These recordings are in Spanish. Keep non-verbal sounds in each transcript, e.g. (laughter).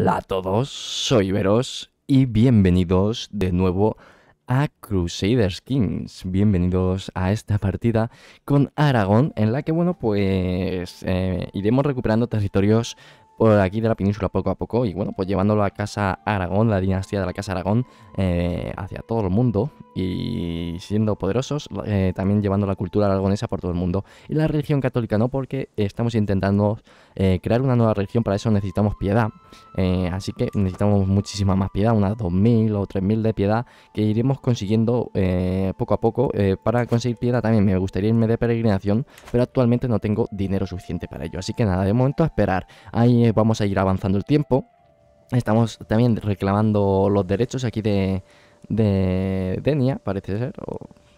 Hola a todos, soy Veros y bienvenidos de nuevo a Crusaders Kings. Bienvenidos a esta partida con Aragón en la que, bueno, pues eh, iremos recuperando territorios por aquí de la península poco a poco y bueno, pues llevándolo a casa Aragón, la dinastía de la casa Aragón, eh, hacia todo el mundo y siendo poderosos, eh, también llevando la cultura aragonesa por todo el mundo. Y la religión católica no, porque estamos intentando eh, crear una nueva religión, para eso necesitamos piedad. así que necesitamos muchísima más piedad, unas 2.000 o 3.000 de piedad que iremos consiguiendo poco a poco. para conseguir piedad también me gustaría irme de peregrinación, pero actualmente no tengo dinero suficiente para ello. Así que nada, de momento a esperar. Vamos a ir avanzando el tiempo. Estamos también reclamando los derechos aquí de, de Denia, parece ser,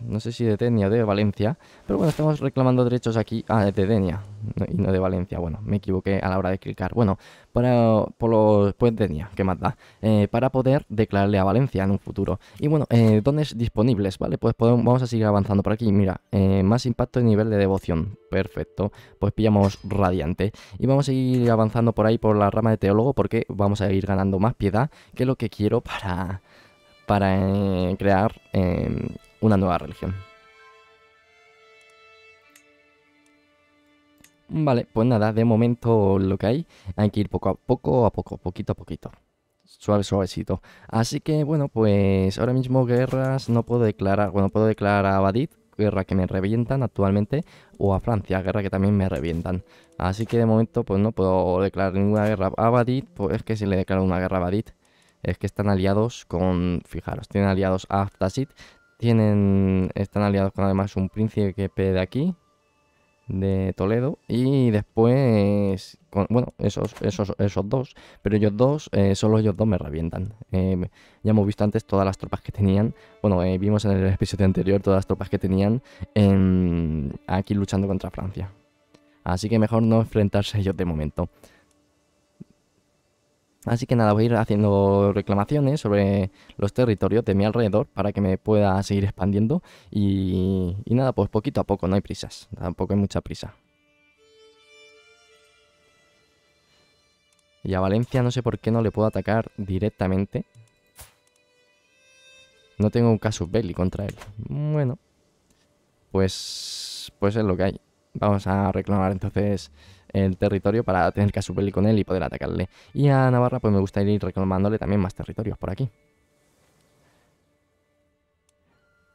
no sé si de Denia o de Valencia, pero bueno, estamos reclamando derechos aquí, ah, de Denia y no de Valencia, bueno, me equivoqué a la hora de clicar, bueno, para, por los, pues Denia, que más da, eh, para poder declararle a Valencia en un futuro. Y bueno, eh, ¿dónde es disponibles? Vale, pues podemos, vamos a seguir avanzando por aquí, mira, eh, más impacto de nivel de devoción, perfecto, pues pillamos radiante. Y vamos a ir avanzando por ahí por la rama de teólogo porque vamos a ir ganando más piedad, que lo que quiero para para eh, crear em, una nueva religión. Vale, pues nada, de momento lo que hay, hay que ir poco a poco, a poco, poquito a poquito. Suave, suavecito. Así que bueno, pues ahora mismo guerras no puedo declarar, bueno, puedo declarar a Abadid, guerra que me revientan actualmente, o a Francia, guerra que también me revientan. Así que de momento pues no puedo declarar ninguna guerra a Abadid, pues es que si le declaro una guerra a Abadid, es que están aliados con, fijaros, tienen aliados a Aftasit, tienen, están aliados con además un príncipe de aquí, de Toledo, y después, bueno, esos, esos, esos dos, pero ellos dos, eh, solo ellos dos me revientan. Eh, ya hemos visto antes todas las tropas que tenían, bueno, eh, vimos en el episodio anterior todas las tropas que tenían aquí luchando contra Francia. Así que mejor no enfrentarse a ellos de momento. Así que nada, voy a ir haciendo reclamaciones sobre los territorios de mi alrededor para que me pueda seguir expandiendo. Y, nada, pues poquito a poco, no hay prisas, tampoco hay mucha prisa. Y a Valencia no sé por qué no le puedo atacar directamente. No tengo un casus belli contra él. Bueno, pues, pues es lo que hay. Vamos a reclamar entonces el territorio para tener que subirle con él y poder atacarle. Y a Navarra pues me gustaría ir reclamándole también más territorios por aquí.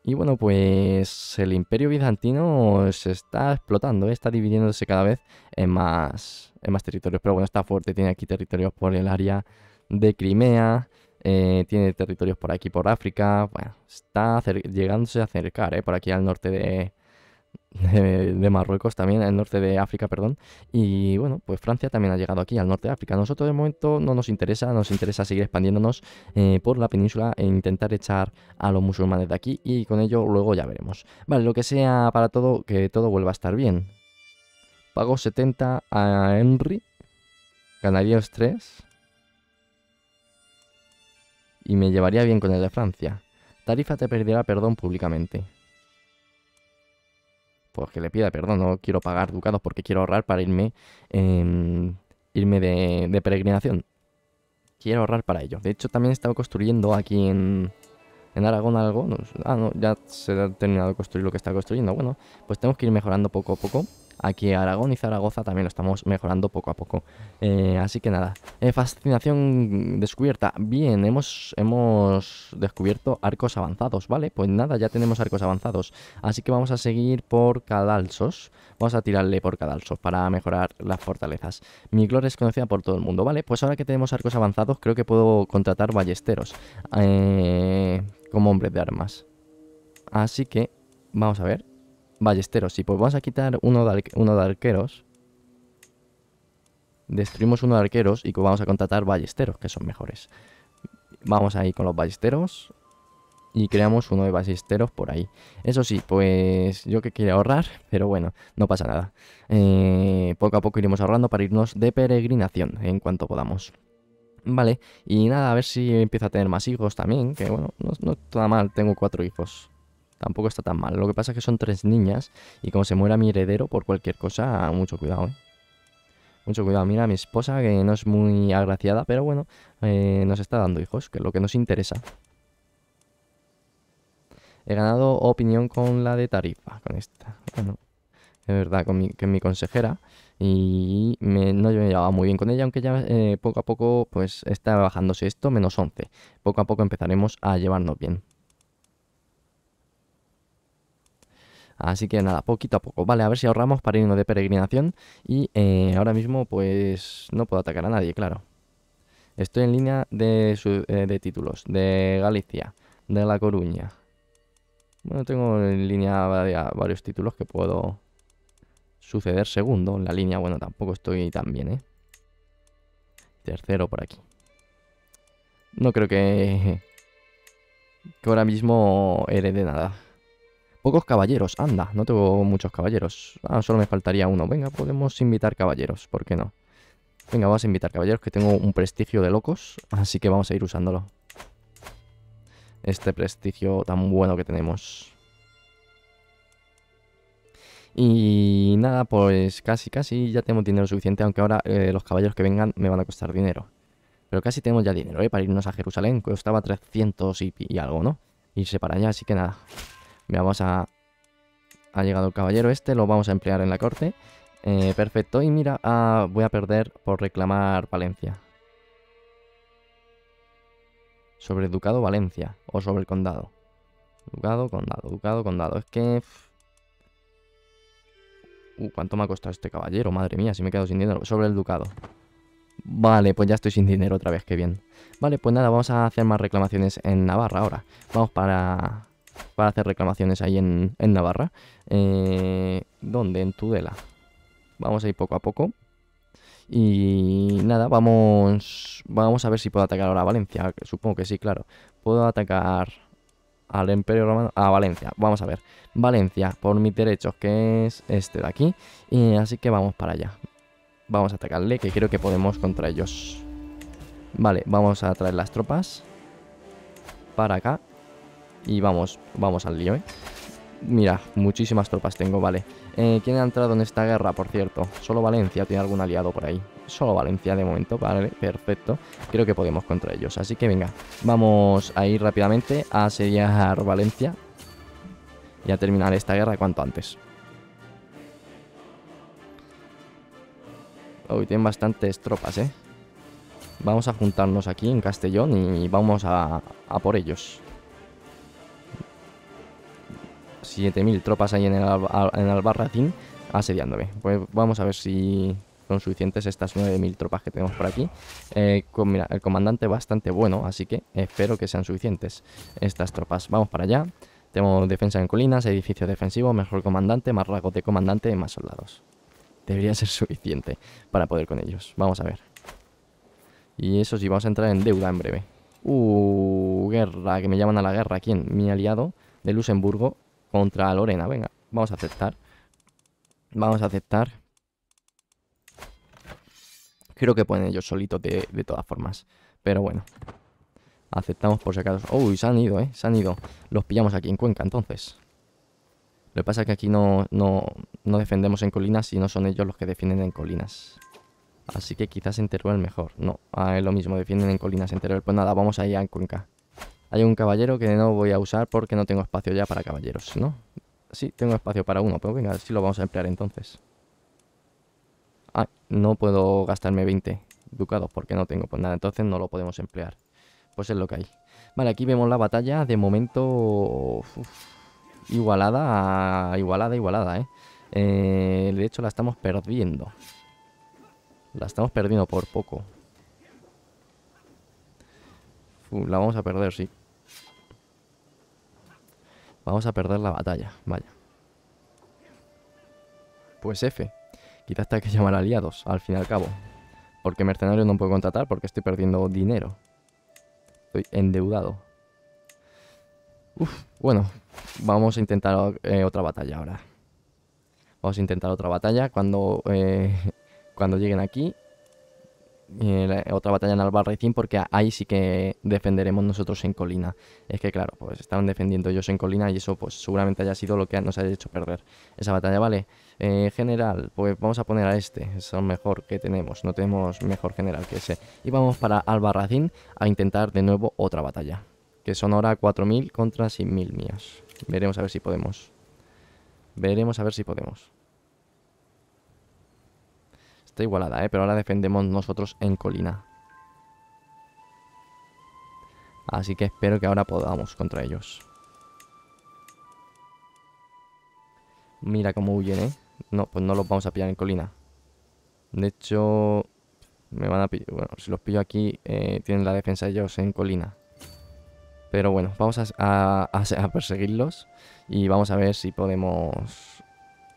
Y bueno, pues el imperio bizantino se está explotando, ¿eh? está dividiéndose cada vez en más, en más territorios. Pero bueno, está fuerte, tiene aquí territorios por el área de Crimea, eh, tiene territorios por aquí, por África. Bueno, está llegándose a acercar ¿eh? por aquí al norte de, de, Marruecos también, al norte de África, perdón. Y bueno, pues Francia también ha llegado aquí, al norte de África. nosotros de momento no nos interesa, nos interesa seguir expandiéndonos eh, por la península e intentar echar a los musulmanes de aquí y con ello luego ya veremos. Vale, lo que sea para todo, que todo vuelva a estar bien. Pago 70 a Henry, ganaría los 3 y me llevaría bien con el de Francia. Tarifa te perderá perdón públicamente pues que le pida perdón, no quiero pagar ducados porque quiero ahorrar para irme, irme de, peregrinación. Quiero ahorrar para ello. De hecho, también he estado construyendo aquí en, en Aragón algo. ah, no, ya se ha terminado de construir lo que está construyendo. Bueno, pues tenemos que ir mejorando poco a poco. Aquí Aragón y Zaragoza también lo estamos mejorando poco a poco. Eh, así que nada. Eh, fascinación descubierta. Bien, hemos, hemos descubierto arcos avanzados, ¿vale? Pues nada, ya tenemos arcos avanzados. Así que vamos a seguir por cadalsos. Vamos a tirarle por cadalsos para mejorar las fortalezas. Mi gloria es conocida por todo el mundo, ¿vale? Pues ahora que tenemos arcos avanzados, creo que puedo contratar ballesteros eh, como hombres de armas. Así que, vamos a ver. Ballesteros, sí, pues vamos a quitar uno de, uno de arqueros. Destruimos uno de arqueros y vamos a contratar ballesteros, que son mejores. Vamos ahí con los ballesteros. Y creamos uno de ballesteros por ahí. Eso sí, pues yo que quería ahorrar, pero bueno, no pasa nada. Eh, poco a poco iremos ahorrando para irnos de peregrinación en cuanto podamos. Vale, y nada, a ver si empiezo a tener más hijos también, que bueno, no, no está mal, tengo cuatro hijos. Tampoco está tan mal. Lo que pasa es que son tres niñas y como se muera mi heredero por cualquier cosa, mucho cuidado, ¿eh? Mucho cuidado. Mira a mi esposa, que no es muy agraciada, pero bueno, eh, nos está dando hijos, que es lo que nos interesa. He ganado opinión con la de tarifa, con esta. Bueno, es verdad, con mi, que mi consejera. Y no yo me llevaba muy bien con ella, aunque ya eh, poco a poco pues está bajándose esto, menos 11. Poco a poco empezaremos a llevarnos bien. Así que nada, poquito a poco. Vale, a ver si ahorramos para irnos de peregrinación. Y eh, ahora mismo pues no puedo atacar a nadie, claro. Estoy en línea de, eh, de títulos. De Galicia, de La Coruña. Bueno, tengo en línea varios títulos que puedo suceder segundo. En la línea, bueno, tampoco estoy tan bien, ¿eh? Tercero por aquí. No creo que... (laughs) Que ahora mismo herede nada. Pocos caballeros, anda, no tengo muchos caballeros. Ah, solo me faltaría uno. Venga, podemos invitar caballeros, ¿por qué no? Venga, vamos a invitar caballeros, que tengo un prestigio de locos, así que vamos a ir usándolo. Este prestigio tan bueno que tenemos. Y nada, pues casi, casi ya tenemos dinero suficiente, aunque ahora eh, los caballeros que vengan me van a costar dinero. Pero casi tenemos ya dinero, ¿eh? Para irnos a Jerusalén, costaba 300 y, y algo, ¿no? Irse para allá, así que nada. Vamos a... Ha llegado el caballero este, lo vamos a emplear en la corte. Eh, perfecto, y mira, ah, voy a perder por reclamar Valencia. Sobre el ducado Valencia, o sobre el condado. Ducado, condado, ducado, condado. Es que... Uh, ¿cuánto me ha costado este caballero? Madre mía, si me he quedado sin dinero. Sobre el ducado. Vale, pues ya estoy sin dinero otra vez, qué bien. Vale, pues nada, vamos a hacer más reclamaciones en Navarra ahora. Vamos para para hacer reclamaciones ahí en, Navarra. Eh, ¿Dónde? En Tudela. Vamos a ir poco a poco. Y nada, vamos, vamos a ver si puedo atacar ahora a Valencia. Supongo que sí, claro. Puedo atacar al Imperio Romano, a Valencia. Vamos a ver. Valencia, por mis derechos, que es este de aquí. Y así que vamos para allá. Vamos a atacarle, que creo que podemos contra ellos. Vale, vamos a traer las tropas para acá. Y vamos, vamos al lío, ¿eh? Mira, muchísimas tropas tengo, vale. Eh, ¿Quién ha entrado en esta guerra, por cierto? Solo Valencia tiene algún aliado por ahí. Solo Valencia de momento, vale, perfecto. Creo que podemos contra ellos, así que venga. Vamos a ir rápidamente a asediar Valencia. Y a terminar esta guerra cuanto antes. Uy, tienen bastantes tropas, ¿eh? Vamos a juntarnos aquí en Castellón y vamos a, a por ellos. 7.000 tropas ahí en el, en Albarracín asediándome. Pues vamos a ver si son suficientes estas 9.000 tropas que tenemos por aquí. Eh, mira, el comandante bastante bueno, así que espero que sean suficientes estas tropas. Vamos para allá. Tenemos defensa en colinas, edificio defensivo, mejor comandante, más rasgos de comandante y más soldados. Debería ser suficiente para poder con ellos. Vamos a ver. Y eso sí, vamos a entrar en deuda en breve. Uh, guerra, que me llaman a la guerra. ¿Quién? Mi aliado de Luxemburgo contra Lorena. Venga, vamos a aceptar. Vamos a aceptar. Creo que pueden ellos solitos de, todas formas. Pero bueno. Aceptamos por si acaso. Uy, se han ido, ¿eh? Se han ido. Los pillamos aquí en Cuenca, entonces. Lo que pasa es que aquí no, no, no defendemos en colinas y no son ellos los que defienden en colinas. Así que quizás en Teruel mejor. No, es lo mismo, defienden en colinas en Teruel. Pues nada, vamos allá en Cuenca. Hay un caballero que no voy a usar porque no tengo espacio ya para caballeros, ¿no? Sí, tengo espacio para uno, pero venga, sí lo vamos a emplear entonces. Ah, no puedo gastarme 20 ducados porque no tengo, pues nada, entonces no lo podemos emplear. Pues es lo que hay. Vale, aquí vemos la batalla, de momento... igualada, igualada, igualada, ¿eh? ¿eh? De hecho la estamos perdiendo. La estamos perdiendo por poco. La vamos a perder, sí. Vamos a perder la batalla, vaya. Pues F. Quizás tenga que llamar aliados, al fin y al cabo. Porque mercenarios no puedo contratar porque estoy perdiendo dinero. Estoy endeudado. Bueno, vamos a intentar eh, otra batalla ahora. Vamos a intentar otra batalla cuando, eh, (laughs) cuando lleguen aquí. Eh, otra batalla en Albarracín porque ahí sí que defenderemos nosotros en colina. Es que claro, pues estaban defendiendo ellos en colina y eso pues seguramente haya sido lo que nos haya hecho perder esa batalla. Vale, eh, general, pues vamos a poner a este, es lo mejor que tenemos, no tenemos mejor general que ese. Y vamos para Albarracín a intentar de nuevo otra batalla, que son ahora 4.000 contra 6.000 míos. Veremos a ver si podemos. Veremos a ver si podemos. Igualada, ¿eh? Pero ahora defendemos nosotros en colina. Así que espero que ahora podamos contra ellos. Mira cómo huyen, ¿eh? No, pues no los vamos a pillar en colina. De hecho, me van a pillar... Bueno, si los pillo aquí, eh, tienen la defensa ellos en colina. Pero bueno, vamos a, a perseguirlos y vamos a ver si podemos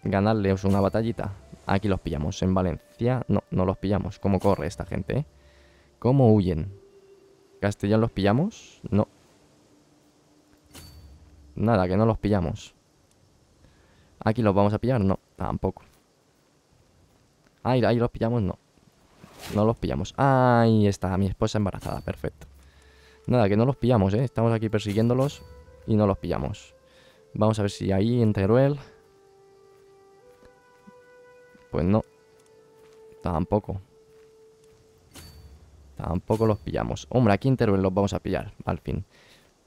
ganarles una batallita. Aquí los pillamos. En Valencia, no, no los pillamos. ¿Cómo corre esta gente, eh? ¿Cómo huyen? ¿Castellón los pillamos? No. Nada, que no los pillamos. ¿Aquí los vamos a pillar? No, tampoco. Ahí, ahí los pillamos, no. No los pillamos. Ahí está, mi esposa embarazada, perfecto. Nada, que no los pillamos, ¿eh? Estamos aquí persiguiéndolos y no los pillamos. Vamos a ver si ahí en Teruel pues no. Tampoco. Tampoco los pillamos. Hombre, aquí en los vamos a pillar, al fin.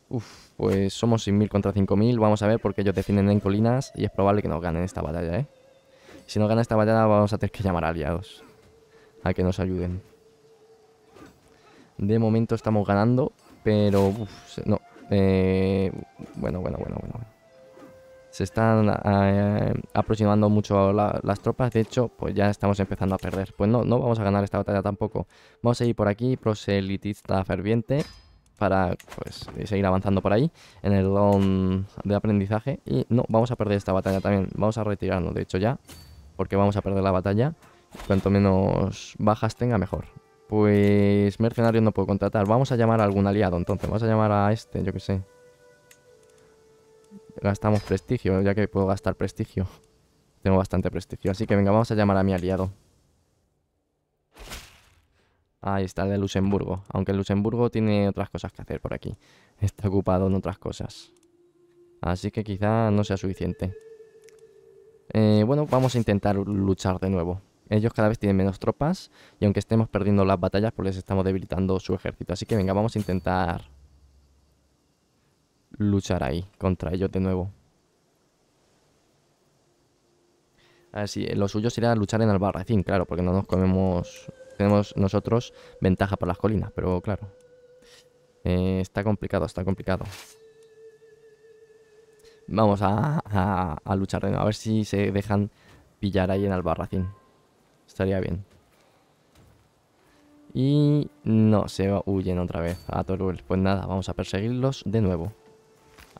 Uf, pues somos 6.000 contra 5.000. Vamos a ver porque ellos defienden en colinas y es probable que nos ganen esta batalla, ¿eh? Si no gana esta batalla vamos a tener que llamar a aliados. A que nos ayuden. De momento estamos ganando, pero... No. Eh, bueno, bueno, bueno, bueno se están eh, aproximando mucho las tropas. De hecho, pues ya estamos empezando a perder. Pues no, no vamos a ganar esta batalla tampoco. Vamos a ir por aquí, proselitista ferviente, para pues seguir avanzando por ahí en el don de aprendizaje. Y no, vamos a perder esta batalla también. Vamos a retirarnos, de hecho, ya, porque vamos a perder la batalla. Cuanto menos bajas tenga, mejor. Pues mercenarios no puedo contratar. Vamos a llamar a algún aliado, entonces. Vamos a llamar a este, yo que sé gastamos prestigio, ya que puedo gastar prestigio. Tengo bastante prestigio, así que venga, vamos a llamar a mi aliado. Ahí está el de Luxemburgo. Aunque Luxemburgo tiene otras cosas que hacer por aquí. Está ocupado en otras cosas. Así que quizá no sea suficiente. Eh, bueno, vamos a intentar luchar de nuevo. Ellos cada vez tienen menos tropas y aunque estemos perdiendo las batallas, pues les estamos debilitando su ejército. Así que venga, vamos a intentar luchar ahí contra ellos de nuevo. A ver si lo suyo sería luchar en Albarracín, claro, porque no nos comemos... Tenemos nosotros ventaja por las colinas, pero claro. Eh, está complicado, está complicado. Vamos a, a, luchar de nuevo, a ver si se dejan pillar ahí en Albarracín. Estaría bien. Y no, se huyen otra vez a Toruel. Pues nada, vamos a perseguirlos de nuevo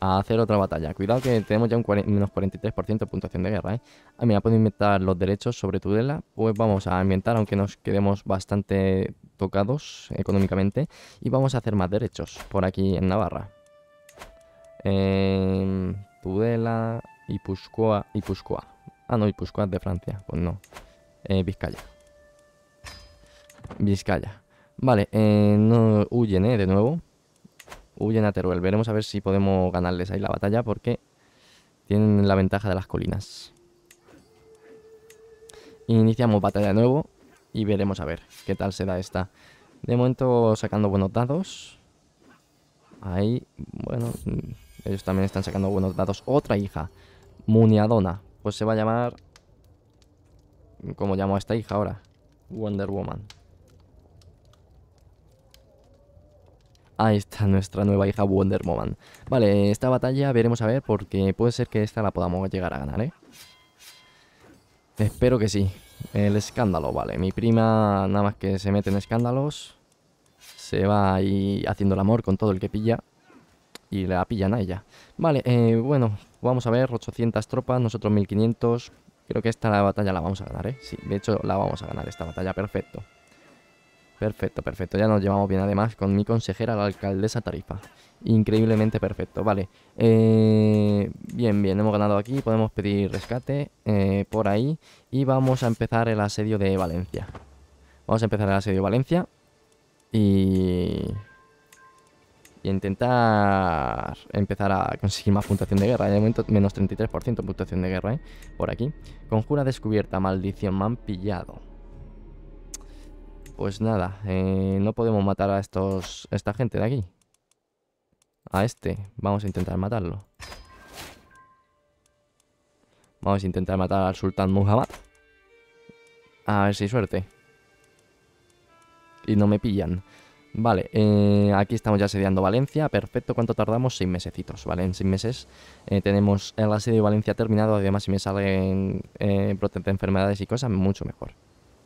a hacer otra batalla. Cuidado que tenemos ya un menos 43% de puntuación de guerra, ¿eh? Ah, mira, puedo inventar los derechos sobre Tudela. Pues vamos a inventar, aunque nos quedemos bastante tocados económicamente. Y vamos a hacer más derechos por aquí en Navarra. Eh, Tudela, y Ipuscoa. Ah, no, Ipuscoa es de Francia. Pues no. Eh, Vizcaya. Vizcaya. Vale, eh, no huyen, ¿eh? De nuevo huyen a Teruel. Veremos a ver si podemos ganarles ahí la batalla porque tienen la ventaja de las colinas. Iniciamos batalla de nuevo y veremos a ver qué tal se da esta. De momento sacando buenos dados. Ahí, bueno, ellos también están sacando buenos dados. Otra hija, Muniadona. Pues se va a llamar... ¿Cómo llamo a esta hija ahora? Wonder Woman. Ahí está nuestra nueva hija Wonder Woman. Vale, esta batalla veremos a ver porque puede ser que esta la podamos llegar a ganar, ¿eh? Espero que sí. El escándalo, vale. Mi prima nada más que se mete en escándalos. Se va ahí haciendo el amor con todo el que pilla. Y la pillan a ella. Vale, eh, bueno, vamos a ver. 800 tropas, nosotros 1500. Creo que esta batalla la vamos a ganar, ¿eh? Sí, de hecho la vamos a ganar esta batalla, perfecto. Perfecto, perfecto. Ya nos llevamos bien además con mi consejera, la alcaldesa Tarifa. Increíblemente perfecto. Vale. Eh, bien, bien. Hemos ganado aquí. Podemos pedir rescate eh, por ahí. Y vamos a empezar el asedio de Valencia. Vamos a empezar el asedio de Valencia. Y... Y intentar empezar a conseguir más puntuación de guerra. De momento menos 33% puntuación de guerra, ¿eh? Por aquí. Conjura descubierta, maldición, me han pillado. Pues nada, eh, no podemos matar a estos esta gente de aquí. A este, vamos a intentar matarlo. Vamos a intentar matar al sultán Muhammad. A ver si hay suerte. Y no me pillan. Vale, eh, aquí estamos ya asediando Valencia. Perfecto, ¿cuánto tardamos? Seis mesecitos, ¿vale? En seis meses eh, tenemos el asedio de Valencia terminado. Además, si me salen eh, de enfermedades y cosas, mucho mejor.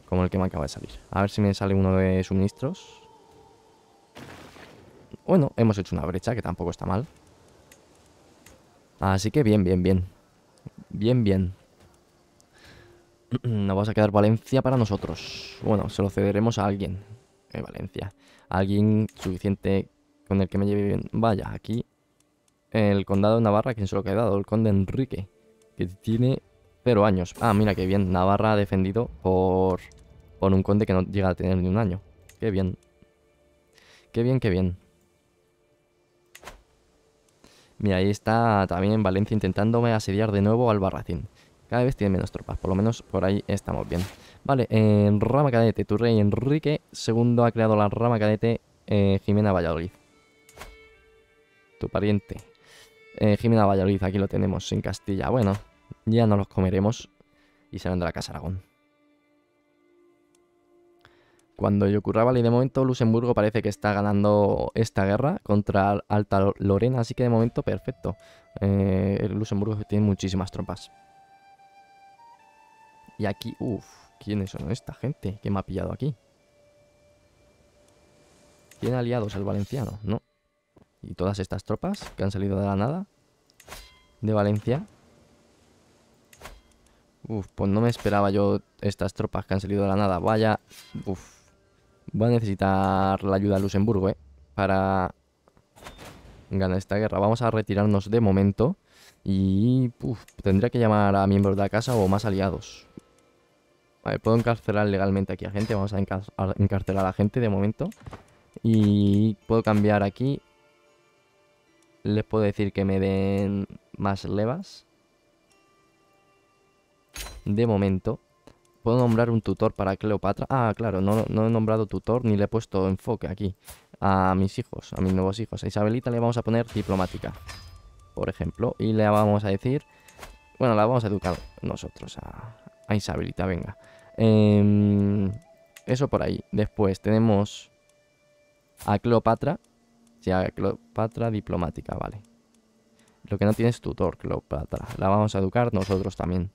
Como el que me acaba de salir. A ver si me sale uno de suministros. Bueno, hemos hecho una brecha, que tampoco está mal. Así que bien, bien, bien. Bien, bien. (clears throat) Nos vamos a quedar Valencia para nosotros. Bueno, se lo cederemos a alguien. En Valencia. alguien suficiente con el que me lleve bien. Vaya, aquí. El condado de Navarra, ¿quién se lo ha quedado? El conde Enrique. Que tiene Ah, mira qué bien. Navarra defendido por, por un conde que no llega a tener ni un año. Qué bien. Qué bien, qué bien. Mira, ahí está también Valencia intentándome asediar de nuevo al Barracín. Cada vez tiene menos tropas, por lo menos por ahí estamos bien. Vale, en rama cadete, tu rey Enrique. Segundo ha creado la rama cadete eh, Jimena Valladolid. Tu pariente. Eh, Jimena Valladolid, aquí lo tenemos, en Castilla. Bueno, ya no los comeremos y serán de la Casa Aragón. Cuando yo curraba y de momento Luxemburgo parece que está ganando esta guerra contra Alta Lorena, así que de momento perfecto. Eh, Luxemburgo tiene muchísimas tropas. Y aquí, uff, ¿quiénes son esta gente que me ha pillado aquí? ¿Tiene aliados el valenciano? No. ¿Y todas estas tropas que han salido de la nada? ¿De Valencia? Uf, pues no me esperaba yo estas tropas que han salido de la nada. Vaya, uf. Voy a necesitar la ayuda de Luxemburgo, ¿eh? Para ganar esta guerra. Vamos a retirarnos de momento. Y uf, tendría que llamar a miembros de la casa o más aliados. Vale, puedo encarcelar legalmente aquí a gente. Vamos a, encarcelar a gente de momento. Y puedo cambiar aquí. Les puedo decir que me den más levas. De momento. Puedo nombrar un tutor para Cleopatra. Ah, claro, no, he nombrado tutor ni le he puesto enfoque aquí. A mis hijos, a mis nuevos hijos. A Isabelita le vamos a poner diplomática. Por ejemplo. Y le vamos a decir... Bueno, la vamos a educar nosotros a, a Isabelita, venga. Em, eso por ahí. Después tenemos a Cleopatra. Sí, a Cleopatra diplomática, vale. Lo que no tiene es tutor, Cleopatra. La vamos a educar nosotros también.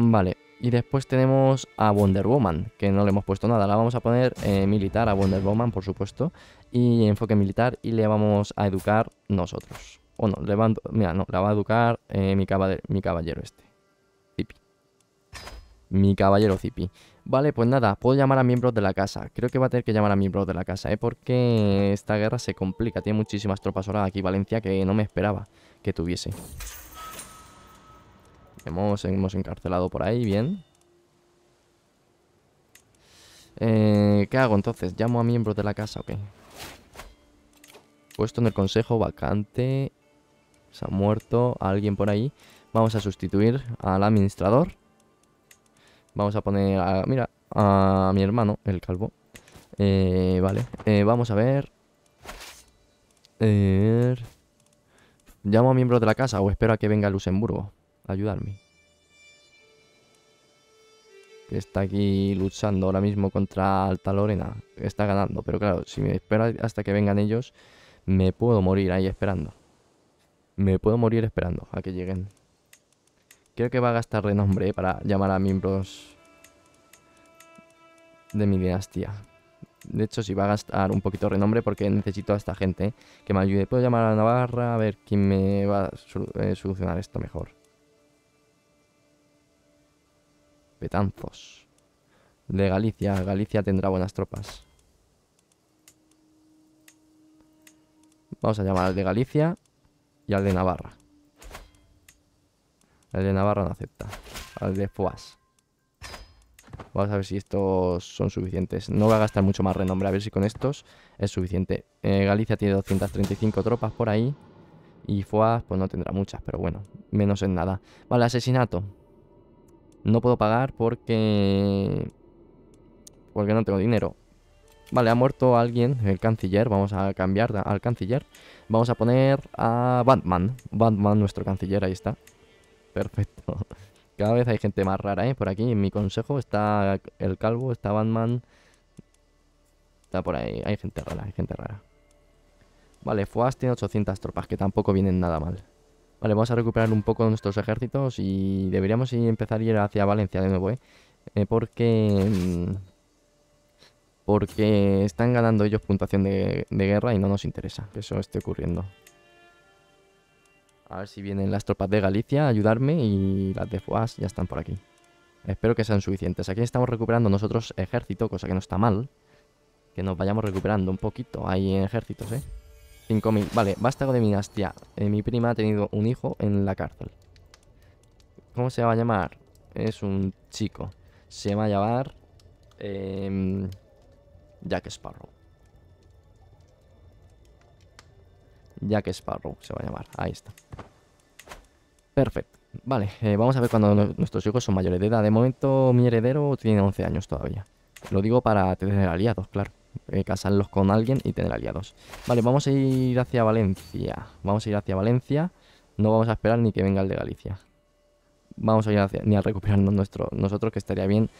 Vale. Y después tenemos a Wonder Woman, que no le hemos puesto nada. La vamos a poner eh, militar a Wonder Woman, por supuesto. Y enfoque militar y le vamos a educar nosotros. O no, le va, mira, no, la va a educar eh, mi, caballero, mi caballero este. Zipi. Mi caballero Zipi. Vale, pues nada, puedo llamar a miembros de la casa. Creo que va a tener que llamar a miembros de la casa, ¿eh? Porque esta guerra se complica. Tiene muchísimas tropas ahora aquí Valencia que no me esperaba que tuviese. Hemos, encarcelado por ahí, bien. Eh, ¿Qué hago entonces? ¿Llamo a miembros de la casa o qué? Puesto en el consejo vacante. Se ha muerto alguien por ahí. Vamos a sustituir al administrador. Vamos a poner, a, mira, a mi hermano, el calvo. Eh, vale, eh, vamos a ver. ¿Llamo a miembros de la casa o espero a que venga Luxemburgo? Ayudarme. está aquí luchando ahora mismo contra Alta Lorena. Está ganando, pero claro, si me espero hasta que vengan ellos, me puedo morir ahí esperando. Me puedo morir esperando a que lleguen. Creo que va a gastar renombre para llamar a miembros de mi dinastía. De hecho, si va a gastar un poquito de renombre porque necesito a esta gente que me ayude. Puedo llamar a Navarra a ver quién me va a eh, solucionar esto mejor. Petanzos. De Galicia. Galicia tendrá buenas tropas. Vamos a llamar al de Galicia y al de Navarra. El de Navarra no acepta. Al de Foas. Vamos a ver si estos son suficientes. No voy a gastar mucho más renombre. A ver si con estos es suficiente. Eh, Galicia tiene 235 tropas por ahí. Y Foaz, pues no tendrá muchas, pero bueno, menos en nada. Vale, asesinato. No puedo pagar porque... Porque no tengo dinero. Vale, ha muerto alguien, el canciller. Vamos a cambiar al canciller. Vamos a poner a Batman. Batman, nuestro canciller, ahí está. Perfecto. (laughs) Cada vez hay gente más rara, ¿eh? Por aquí, en mi consejo, está el calvo, está Batman. Está por ahí, hay gente rara, hay gente rara. Vale, Fuas tiene 800 tropas, que tampoco vienen nada mal. Vale, vamos a recuperar un poco nuestros ejércitos y deberíamos empezar a ir hacia Valencia de nuevo, ¿eh? eh porque... Mm, porque están ganando ellos puntuación de, guerra y no nos interesa que eso esté ocurriendo. A ver si vienen las tropas de Galicia a ayudarme y las de Foas ya están por aquí. Espero que sean suficientes. Aquí estamos recuperando nosotros ejército, cosa que no está mal. Que nos vayamos recuperando un poquito en ejércitos, ¿eh? 5.000. Vale, vástago de dinastía. Eh, mi prima ha tenido un hijo en la cárcel. ¿Cómo se va a llamar? Es un chico. Se va a llamar... Eh, Jack Sparrow. Jack Sparrow se va a llamar. Ahí está. Perfecto. Vale, eh, vamos a ver cuando nuestros hijos son mayores de edad. De momento mi heredero tiene 11 años todavía. Lo digo para tener aliados, claro. Eh, casarlos con alguien y tener aliados. Vale, vamos a ir hacia Valencia. Vamos a ir hacia Valencia. No vamos a esperar ni que venga el de Galicia. Vamos a ir hacia, ni a recuperarnos nosotros, que estaría bien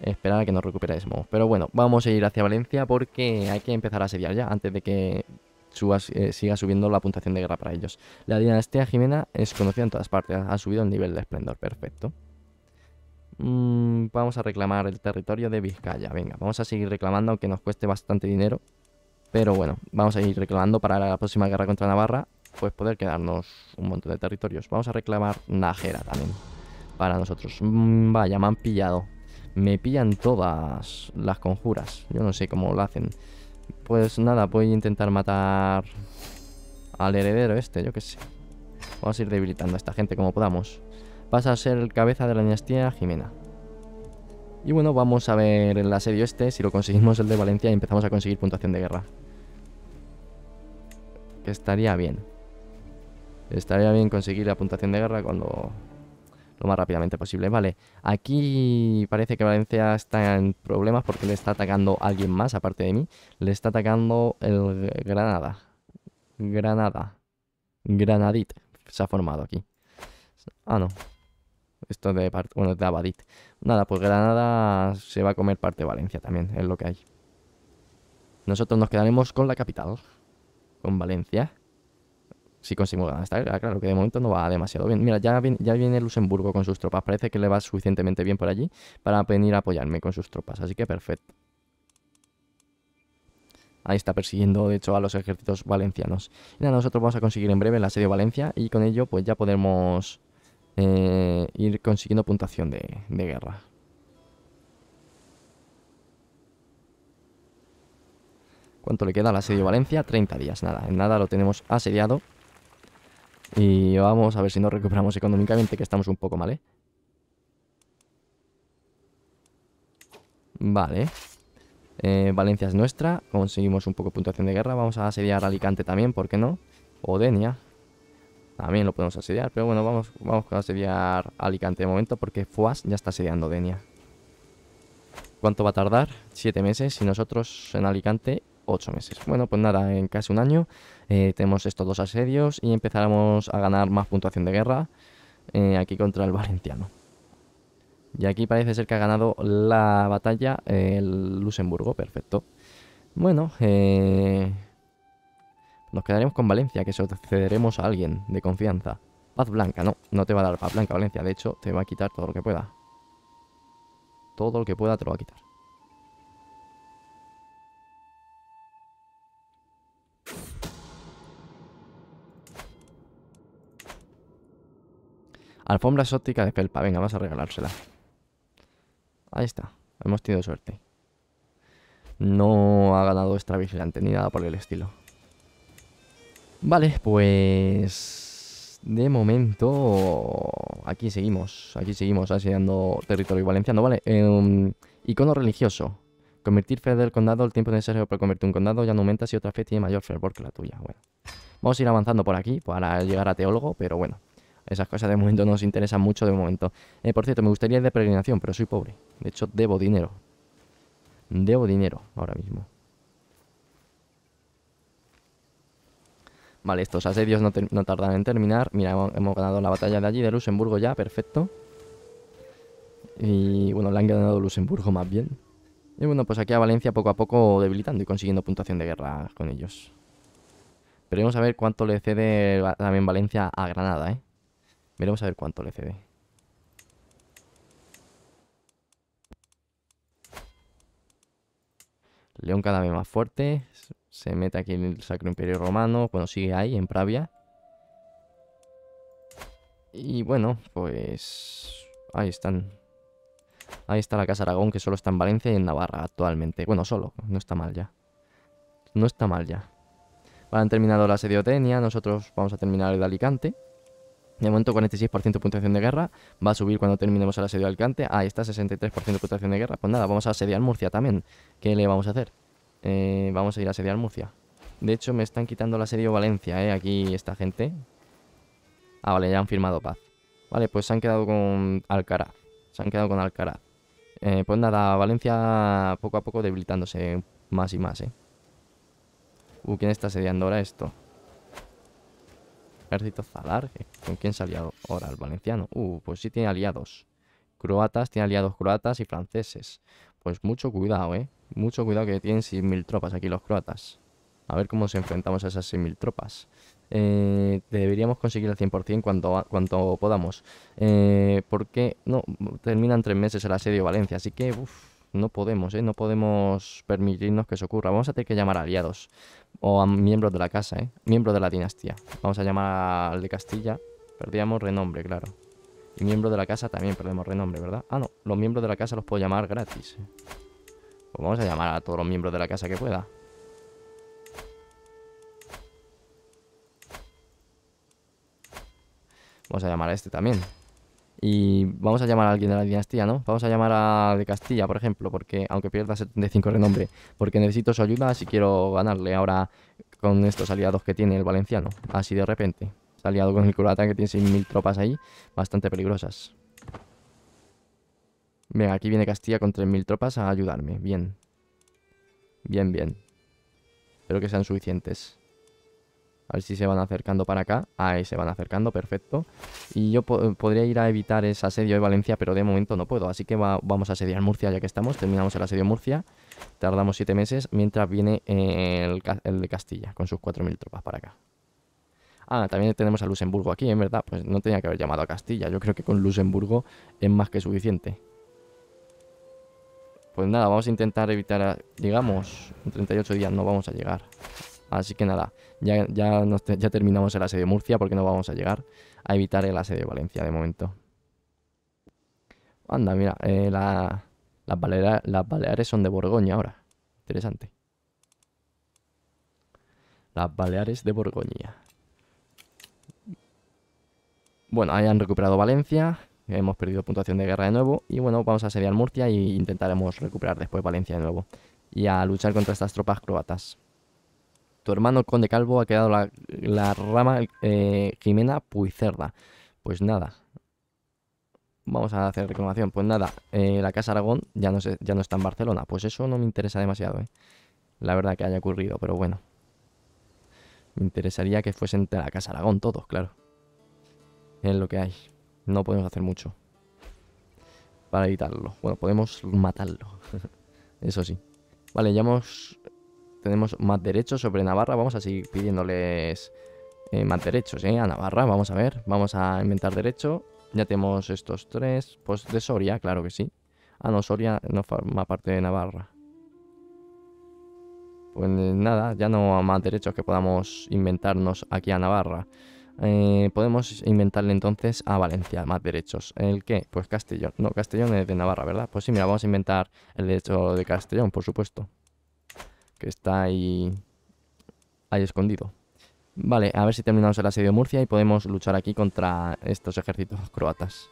esperar a que nos recuperemos. Pero bueno, vamos a ir hacia Valencia porque hay que empezar a asediar ya antes de que eh, siga subiendo la puntuación de guerra para ellos. La dinastía Jimena es conocida en todas partes, ha subido el nivel de esplendor, perfecto. Mm, vamos a reclamar el territorio de Vizcaya, venga, vamos a seguir reclamando aunque nos cueste bastante dinero. Pero bueno, vamos a ir reclamando para la próxima guerra contra Navarra, pues poder quedarnos un montón de territorios. Vamos a reclamar Najera también, para nosotros. Mm, vaya, me han pillado. Me pillan todas las conjuras, yo no sé cómo lo hacen. Pues nada, voy a intentar matar al heredero este, yo qué sé. Vamos a ir debilitando a esta gente como podamos. Pasa a ser el cabeza de la dinastía Jimena. Y bueno, vamos a ver el asedio este, si lo conseguimos el de Valencia y empezamos a conseguir puntuación de guerra. Que estaría bien. Estaría bien conseguir la puntuación de guerra cuando lo más rápidamente posible. Vale, aquí parece que Valencia está en problemas porque le está atacando alguien más, aparte de mí. Le está atacando el Granada. Granada. Granadit se ha formado aquí. Ah, no. Esto de bueno, de Abadit. Nada, pues Granada se va a comer parte de Valencia también, es lo que hay. Nosotros nos quedaremos con la capital, con Valencia si conseguimos ganar guerra. Claro que de momento no va demasiado bien. Mira, ya viene, ya viene Luxemburgo con sus tropas. Parece que le va suficientemente bien por allí para venir a apoyarme con sus tropas. Así que perfecto. Ahí está persiguiendo, de hecho, a los ejércitos valencianos. Y nada, nosotros vamos a conseguir en breve el asedio de Valencia y con ello pues ya podemos eh, ir consiguiendo puntuación de, de guerra. ¿Cuánto le queda al asedio de Valencia? 30 días, nada, en nada lo tenemos asediado. Y vamos a ver si nos recuperamos económicamente, que estamos un poco mal, ¿eh? Vale. Eh, Valencia es nuestra. Conseguimos un poco de puntuación de guerra. Vamos a asediar Alicante también, ¿por qué no? O Denia. También lo podemos asediar. Pero bueno, vamos, vamos a asediar Alicante de momento porque Fuas ya está asediando Denia. ¿Cuánto va a tardar? Siete meses. Y nosotros en Alicante 8 meses. Bueno, pues nada, en casi un año eh, tenemos estos dos asedios y empezaremos a ganar más puntuación de guerra eh, aquí contra el valenciano. Y aquí parece ser que ha ganado la batalla el Luxemburgo, perfecto. Bueno, eh, nos quedaremos con Valencia, que cederemos a alguien de confianza. Paz blanca, no, no te va a dar paz blanca Valencia, de hecho te va a quitar todo lo que pueda. Todo lo que pueda te lo va a quitar. Alfombra exótica de felpa. Venga, vamos a regalársela. Ahí está. Hemos tenido suerte. No ha ganado extra vigilante ni nada por el estilo. Vale, pues... De momento, aquí seguimos, aquí seguimos asediando territorio valenciano, ¿vale? Eh, icono religioso. Convertir fe del condado, el tiempo necesario para convertir un condado ya no aumenta si otra fe tiene mayor fervor que la tuya. Bueno, vamos a ir avanzando por aquí para llegar a teólogo, pero bueno, esas cosas de momento nos interesan mucho de momento. Eh, por cierto, me gustaría ir de peregrinación, pero soy pobre. De hecho, debo dinero. Debo dinero ahora mismo. Vale, estos asedios no, no tardan en terminar. Mira, hemos, ganado la batalla de allí, de Luxemburgo ya, perfecto. Y bueno, le han ganado Luxemburgo más bien. Y bueno, pues aquí a Valencia poco a poco debilitando y consiguiendo puntuación de guerra con ellos. Veremos a ver cuánto le cede también Valencia a Granada, ¿eh? Veremos a ver cuánto le cede. León cada vez más fuerte. Se mete aquí en el Sacro Imperio Romano. Bueno, sigue ahí, en Pravia. Y bueno, pues... Ahí están. Ahí está la Casa Aragón, que solo está en Valencia y en Navarra actualmente. Bueno, solo, no está mal ya. No está mal ya. Vale, han terminado la asedio de nosotros vamos a terminar el de Alicante. De momento 46% de puntuación de guerra. Va a subir cuando terminemos el asedio de Alicante. Ahí está, 63% de puntuación de guerra. Pues nada, vamos a asediar Murcia también. ¿Qué le vamos a hacer? Eh, vamos a ir a asediar Murcia. De hecho, me están quitando el asedio Valencia, ¿eh? Aquí esta gente. Ah, vale, ya han firmado paz. Vale, pues se han quedado con Alcaraz. Se han quedado con Alcaraz. Eh, pues nada, Valencia poco a poco debilitándose más y más, ¿eh? Uh, ¿quién está asediando ahora esto? Ejército Zalar. ¿Con quién se ha aliado ahora el valenciano? Uh, pues sí tiene aliados. Croatas, tiene aliados croatas y franceses. Pues mucho cuidado, ¿eh? Mucho cuidado que tienen 6.000 tropas aquí los croatas. A ver cómo nos enfrentamos a esas 6.000 tropas. Eh, deberíamos conseguir el 100% cuanto, cuanto podamos. Eh, porque no, terminan tres meses el asedio Valencia, así que no podemos, ¿eh? no podemos permitirnos que eso ocurra. Vamos a tener que llamar a aliados o a miembros de la casa, ¿eh? miembros de la dinastía. Vamos a llamar al de Castilla, perdíamos renombre, claro. Y miembros de la casa también perdemos renombre, ¿verdad? Ah, no, los miembros de la casa los puedo llamar gratis. Pues vamos a llamar a todos los miembros de la casa que pueda. Vamos a llamar a este también. Y vamos a llamar a alguien de la dinastía, ¿no? Vamos a llamar a de Castilla, por ejemplo, porque aunque pierda 75 renombre, porque necesito su ayuda si quiero ganarle ahora con estos aliados que tiene el valenciano. Así de repente. Está aliado con el croata que tiene 6.000 tropas ahí, bastante peligrosas. Venga, aquí viene Castilla con 3.000 tropas a ayudarme. Bien. Bien, bien. Espero que sean suficientes. A ver si se van acercando para acá. Ahí se van acercando, perfecto. Y yo podría ir a evitar ese asedio de Valencia, pero de momento no puedo. Así que vamos a asediar Murcia ya que estamos. Terminamos el asedio de Murcia. Tardamos siete meses mientras viene el, el de Castilla con sus 4.000 tropas para acá. Ah, también tenemos a Luxemburgo aquí, en verdad. Pues no tenía que haber llamado a Castilla. Yo creo que con Luxemburgo es más que suficiente. Pues nada, vamos a intentar evitar, digamos, en 38 días no vamos a llegar. Así que nada, ya, ya, ya terminamos el asedio de Murcia porque no vamos a llegar a evitar el asedio de Valencia de momento. Anda, mira, eh, las, las Baleares son de Borgoña ahora. Interesante. Las Baleares de Borgoña. Bueno, ahí han recuperado Valencia. Hemos perdido puntuación de guerra de nuevo. Y bueno, vamos a asediar Murcia e intentaremos recuperar después Valencia de nuevo. Y a luchar contra estas tropas croatas. Tu hermano conde Calvo ha quedado la, rama eh, Jimena Puicerda. Pues nada. Vamos a hacer reclamación. Pues nada, eh, la Casa Aragón ya no, ya no está en Barcelona. Pues eso no me interesa demasiado, ¿eh? La verdad que haya ocurrido, pero bueno. Me interesaría que fuesen de la Casa Aragón todos, claro. Es lo que hay. No podemos hacer mucho. Para evitarlo. Bueno, podemos matarlo. (laughs) eso sí. Vale, ya hemos tenemos más derechos sobre Navarra. Vamos a seguir pidiéndoles eh, más derechos ¿eh? a Navarra. Vamos a ver, vamos a inventar derecho. Ya tenemos estos tres. Pues de Soria, claro que sí. Ah, no, Soria no forma parte de Navarra. Pues nada, ya no más derechos que podamos inventarnos aquí a Navarra. Eh, podemos inventarle entonces a Valencia más derechos. ¿El qué? Pues Castellón. No, Castellón es de Navarra, ¿verdad? Pues sí, mira, vamos a inventar el derecho de Castellón, por supuesto que está ahí, ahí escondido. Vale, a ver si terminamos el asedio de Murcia y podemos luchar aquí contra estos ejércitos croatas.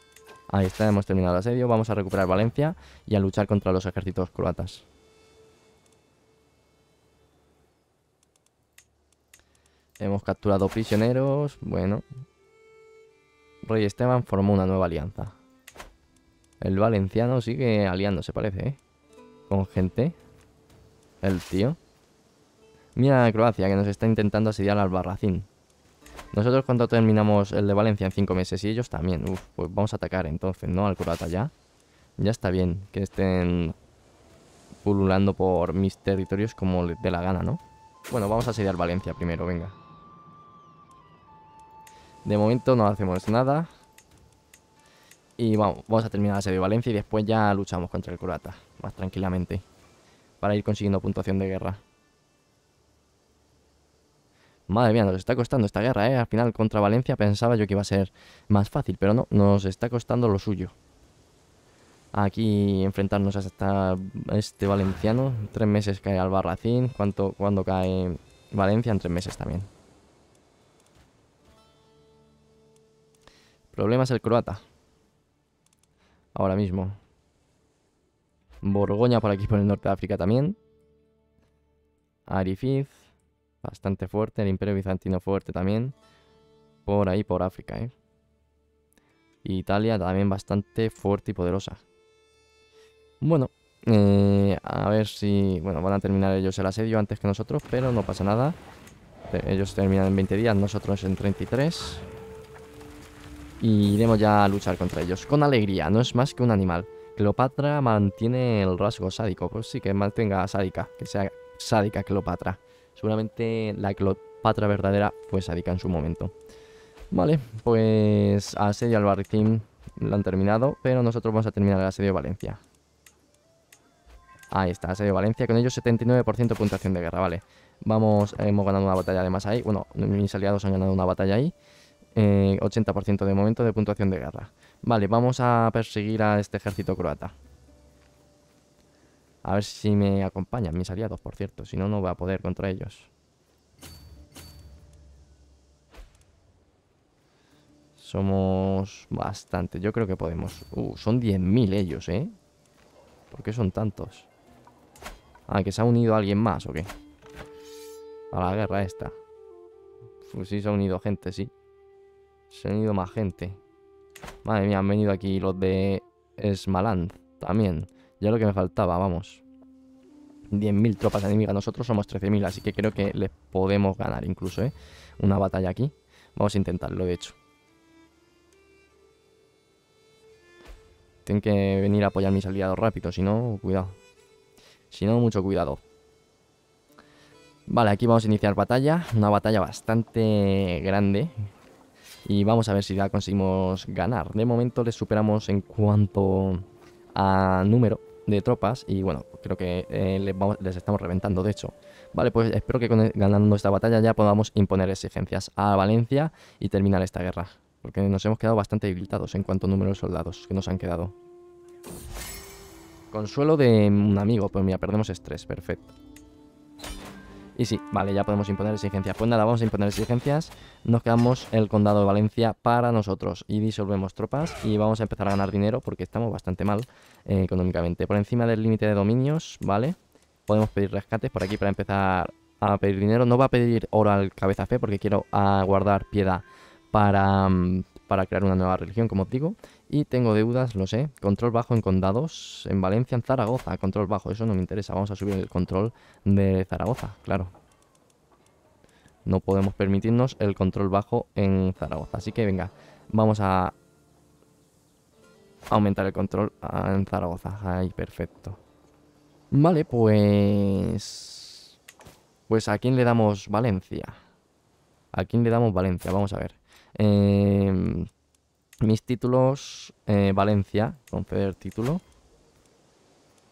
Ahí está, hemos terminado el asedio. Vamos a recuperar Valencia y a luchar contra los ejércitos croatas. Hemos capturado prisioneros. Bueno. Rey Esteban formó una nueva alianza. El valenciano sigue aliándose, parece, ¿eh? Con gente. El tío. Mira a Croacia, que nos está intentando asediar al Barracín. Nosotros cuando terminamos el de Valencia en cinco meses y ellos también. Uf, pues vamos a atacar entonces, ¿no? Al croata ya. Ya está bien que estén pululando por mis territorios como les dé la gana, ¿no? Bueno, vamos a asediar Valencia primero, venga. De momento no hacemos nada. Y vamos, vamos a terminar la serie de Valencia y después ya luchamos contra el croata. Más tranquilamente. Para ir consiguiendo puntuación de guerra. Madre mía, nos está costando esta guerra, ¿eh? Al final contra Valencia pensaba yo que iba a ser más fácil, pero no, nos está costando lo suyo. Aquí enfrentarnos a este valenciano. Tres meses cae Albarracín. ¿Cuánto, ¿Cuándo cae Valencia? En tres meses también. Problema es el croata. Ahora mismo. Borgoña por aquí por el norte de África también. Arifiz. Bastante fuerte. El Imperio Bizantino fuerte también. Por ahí, por África, ¿eh? Italia también bastante fuerte y poderosa. Bueno, eh, a ver si... Bueno, van a terminar ellos el asedio antes que nosotros, pero no pasa nada. Ellos terminan en 20 días, nosotros en 33. Y iremos ya a luchar contra ellos. Con alegría, no es más que un animal. Cleopatra mantiene el rasgo sádico. Pues sí, que mantenga sádica. Que sea sádica Cleopatra. Seguramente la Cleopatra verdadera fue sádica en su momento. Vale, pues asedio al Barricín lo han terminado, pero nosotros vamos a terminar el asedio de Valencia. Ahí está, asedio de Valencia, con ellos 79% de puntuación de guerra, vale. Vamos, hemos ganado una batalla además ahí, bueno, mis aliados han ganado una batalla ahí. 80% eh, de momento de puntuación de guerra. Vale, vamos a perseguir a este ejército croata. A ver si me acompañan mis aliados, por cierto. Si no, no voy a poder contra ellos. Somos bastante. Yo creo que podemos. Uh, son 10.000 ellos, ¿eh? ¿Por qué son tantos? Ah, que se ha unido alguien más, ¿o qué? A la guerra esta. Pues sí, se ha unido gente, sí. Se ha unido más gente. Madre mía, han venido aquí los de Smaland también. Ya lo que me faltaba, vamos. 10.000 tropas enemigas. Nosotros somos 13.000, así que creo que les podemos ganar incluso, ¿eh? Una batalla aquí. Vamos a intentarlo, de hecho. Tienen que venir a apoyar mis aliados rápido, si no, cuidado. Si no, mucho cuidado. Vale, aquí vamos a iniciar batalla. Una batalla bastante grande. Y vamos a ver si la conseguimos ganar. De momento les superamos en cuanto a número de tropas y bueno, creo que eh, les, estamos reventando de hecho. Vale, pues espero que ganando esta batalla ya podamos imponer exigencias a Valencia y terminar esta guerra. Porque nos hemos quedado bastante debilitados en cuanto a número de soldados que nos han quedado. Consuelo de un amigo, pues mira, perdemos estrés, perfecto. Y sí, vale, ya podemos imponer exigencias. Pues nada, vamos a imponer exigencias. Nos quedamos el condado de Valencia para nosotros. Y disolvemos tropas y vamos a empezar a ganar dinero porque estamos bastante mal eh, económicamente. Por encima del límite de dominios, ¿vale? Podemos pedir rescates por aquí para empezar a pedir dinero. No va a pedir oro al cabeza fe porque quiero guardar piedad para, mm, para crear una nueva religión, como os digo. Y tengo deudas, lo sé. Control bajo en condados. En Valencia, en Zaragoza. Control bajo, eso no me interesa. Vamos a subir el control de Zaragoza, claro. No podemos permitirnos el control bajo en Zaragoza. Así que venga, vamos a aumentar el control en Zaragoza. Ahí, perfecto. Vale, pues... Pues a quién le damos Valencia. ¿A quién le damos Valencia? Vamos a ver. Eh, mis títulos, eh, Valencia, conceder título.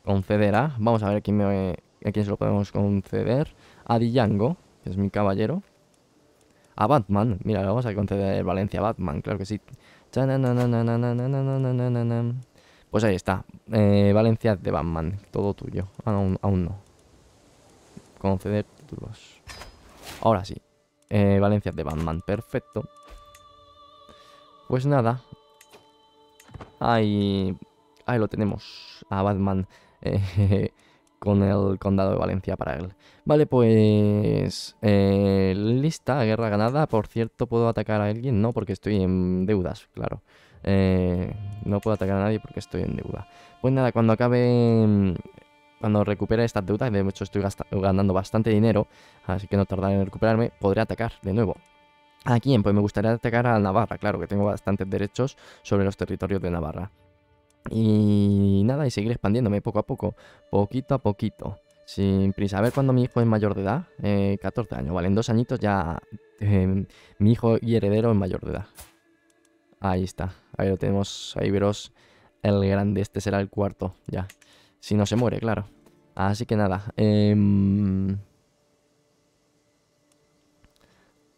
Concederá. Vamos a ver quién, me, a quién se lo podemos conceder. A Dillango, que es mi caballero. A Batman. Mira, le vamos a conceder Valencia a Batman, claro que sí. Pues ahí está. Valencia de Batman. Todo tuyo. Aún, aún no. Conceder títulos. Ahora sí. Valencias de Batman. Perfecto. Pues nada. Ahí, ahí lo tenemos. A Batman eh, (laughs) con el condado de Valencia para él. Vale, pues... Eh, lista, guerra ganada. Por cierto, ¿puedo atacar a alguien? No, porque estoy en deudas, claro. Eh, no puedo atacar a nadie porque estoy en deuda. Pues nada, cuando acabe... Cuando recupere estas deudas, de hecho estoy ganando bastante dinero, así que no tardaré en recuperarme, podré atacar de nuevo. ¿A quién? Pues me gustaría atacar a Navarra, claro, que tengo bastantes derechos sobre los territorios de Navarra. Y nada, y seguir expandiéndome poco a poco, poquito a poquito, sin prisa. A ver cuando mi hijo es mayor de edad, 14 eh, años, vale, en dos añitos ya eh, mi hijo y heredero es mayor de edad. Ahí está, ahí lo tenemos, ahí veros el grande, este será el cuarto, ya. Si no se muere, claro. Así que nada, eh,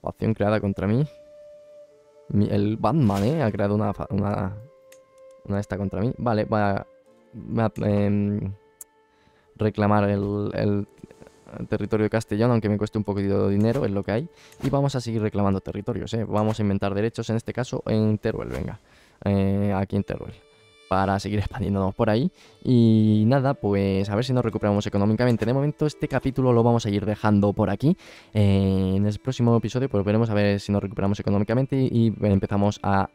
Acción creada contra mí. el Batman, ¿eh? Ha creado una, una, una esta contra mí. Vale, voy a, em, reclamar el, el, territorio de Castellón, aunque me cueste un poquito de dinero, es lo que hay. Y vamos a seguir reclamando territorios, ¿eh? Vamos a inventar derechos, en este caso en Teruel, venga. Eh, aquí en Teruel para seguir expandiéndonos por ahí. Y nada, pues a ver si nos recuperamos económicamente. De momento este capítulo lo vamos a ir dejando por aquí. Eh, en el próximo episodio pues veremos a ver si nos recuperamos económicamente y, empezamos a,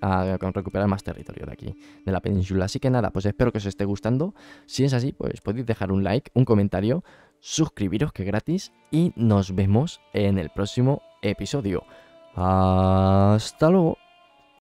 a, recuperar más territorio de aquí, de la península. Así que nada, pues espero que os esté gustando. Si es así, pues podéis dejar un like, un comentario, suscribiros que es gratis y nos vemos en el próximo episodio. Hasta luego.